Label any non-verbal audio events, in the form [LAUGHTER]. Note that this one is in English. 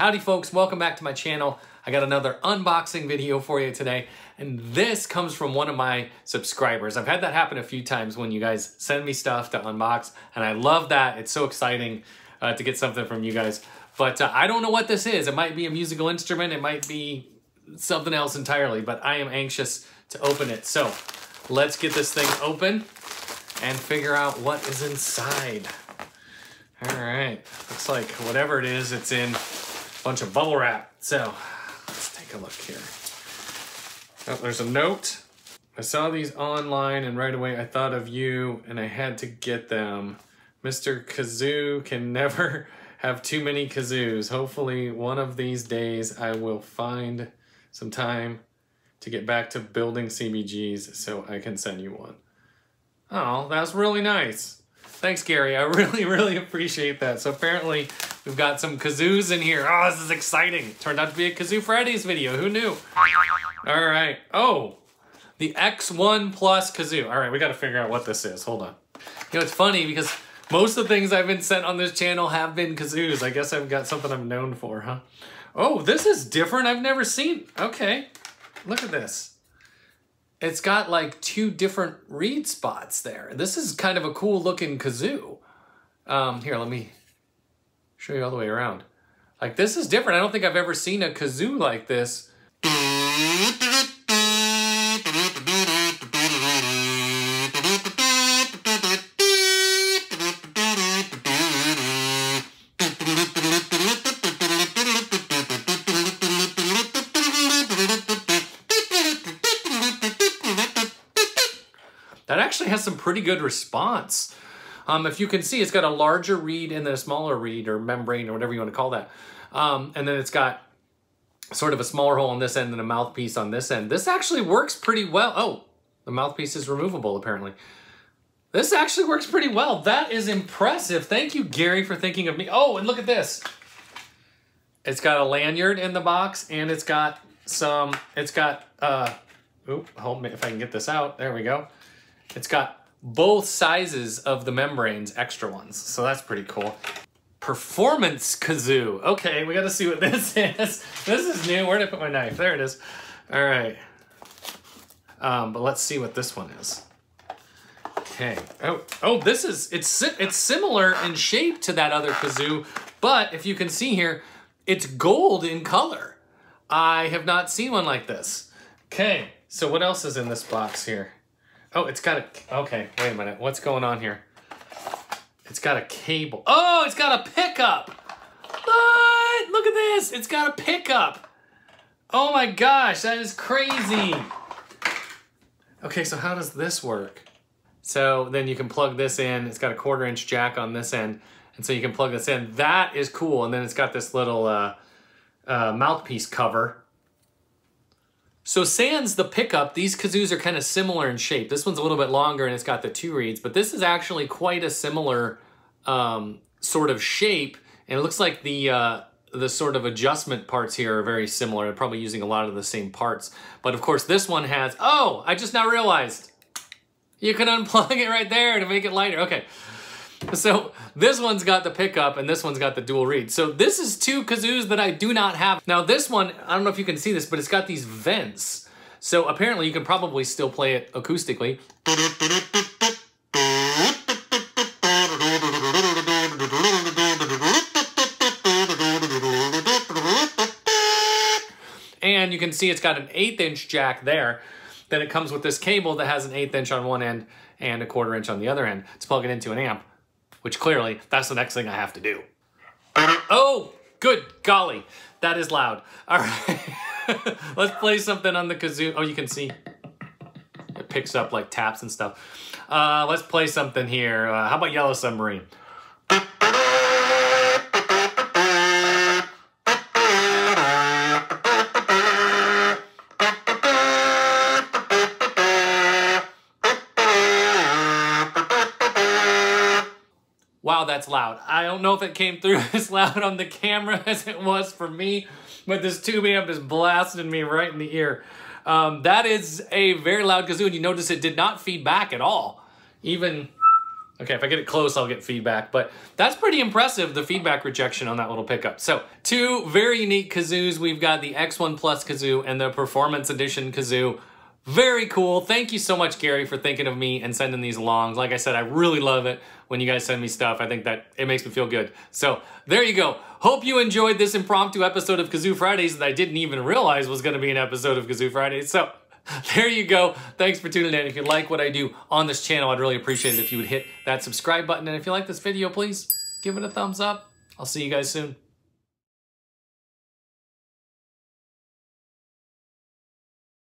Howdy folks, welcome back to my channel. I got another unboxing video for you today, and this comes from one of my subscribers. I've had that happen a few times when you guys send me stuff to unbox, and I love that. It's so exciting uh, to get something from you guys. But uh, I don't know what this is. It might be a musical instrument, it might be something else entirely, but I am anxious to open it. So let's get this thing open and figure out what is inside. All right, looks like whatever it is, it's in bunch of bubble wrap. So let's take a look here. Oh, there's a note. I saw these online and right away I thought of you and I had to get them. Mr. Kazoo can [LAUGHS] never have too many kazoos. Hopefully one of these days I will find some time to get back to building CBGs so I can send you one. Oh, that's really nice. Thanks, Gary. I [LAUGHS] really, really appreciate that. So apparently we've got some kazoos in here. Oh, this is exciting. Turned out to be a Kazoo Fridays video. Who knew? All right. Oh, the X1 Plus kazoo. All right, we got to figure out what this is. Hold on. You know, it's funny because most of the things I've been sent on this channel have been kazoos. I guess I've got something I'm known for, huh? Oh, this is different. I've never seen. Okay. Look at this it's got like two different reed spots there. This is kind of a cool looking kazoo. Um, here, let me show you all the way around. Like this is different. I don't think I've ever seen a kazoo like this. that actually has some pretty good response. Um, if you can see, it's got a larger reed and then a smaller reed or membrane or whatever you want to call that. Um, and then it's got sort of a smaller hole on this end and a mouthpiece on this end. This actually works pretty well. Oh, the mouthpiece is removable apparently. This actually works pretty well. That is impressive. Thank you, Gary, for thinking of me. Oh, and look at this. It's got a lanyard in the box and it's got some, it's got, uh, oop, hold me if I can get this out. There we go. It's got both sizes of the membranes, extra ones. So that's pretty cool. Performance kazoo. Okay, we gotta see what [LAUGHS] this is. This is new. Where did I put my knife? There it is. All right. Um, but let's see what this one is. Okay. Oh, oh, this is, it's, it's similar in shape to that other kazoo, but if you can see here, it's gold in color. I have not seen one like this. Okay, so what else is in this box here? Oh, it's got a, okay, wait a minute. What's going on here? It's got a cable. Oh, it's got a pickup. What? Look at this. It's got a pickup. Oh my gosh, that is crazy. Okay, so how does this work? So then you can plug this in. It's got a quarter inch jack on this end. And so you can plug this in. That is cool. And then it's got this little uh, uh, mouthpiece cover so sans the pickup, these kazoos are kind of similar in shape. This one's a little bit longer and it's got the two reeds, but this is actually quite a similar um, sort of shape. And it looks like the uh, the sort of adjustment parts here are very similar. They're probably using a lot of the same parts. But of course this one has, oh, I just now realized. You can unplug it right there to make it lighter. Okay. [LAUGHS] So this one's got the pickup and this one's got the dual reed. So this is two kazoos that I do not have. Now this one, I don't know if you can see this, but it's got these vents. So apparently you can probably still play it acoustically. And you can see it's got an eighth inch jack there. Then it comes with this cable that has an eighth inch on one end and a quarter inch on the other end to plug it into an amp which clearly that's the next thing I have to do. Oh, good golly, that is loud. All right, [LAUGHS] let's play something on the kazoo. Oh, you can see it picks up like taps and stuff. Uh, let's play something here. Uh, how about Yellow Submarine? Wow, that's loud. I don't know if it came through [LAUGHS] as loud on the camera [LAUGHS] as it was for me, but this tube amp is blasting me right in the ear. Um, that is a very loud kazoo, and you notice it did not feed back at all. Even, Okay, if I get it close, I'll get feedback. But that's pretty impressive, the feedback rejection on that little pickup. So two very unique kazoos. We've got the X1 Plus kazoo and the Performance Edition kazoo. Very cool. Thank you so much, Gary, for thinking of me and sending these along. Like I said, I really love it when you guys send me stuff. I think that it makes me feel good. So there you go. Hope you enjoyed this impromptu episode of Kazoo Fridays that I didn't even realize was going to be an episode of Kazoo Fridays. So [LAUGHS] there you go. Thanks for tuning in. If you like what I do on this channel, I'd really appreciate it if you would hit that subscribe button. And if you like this video, please give it a thumbs up. I'll see you guys soon.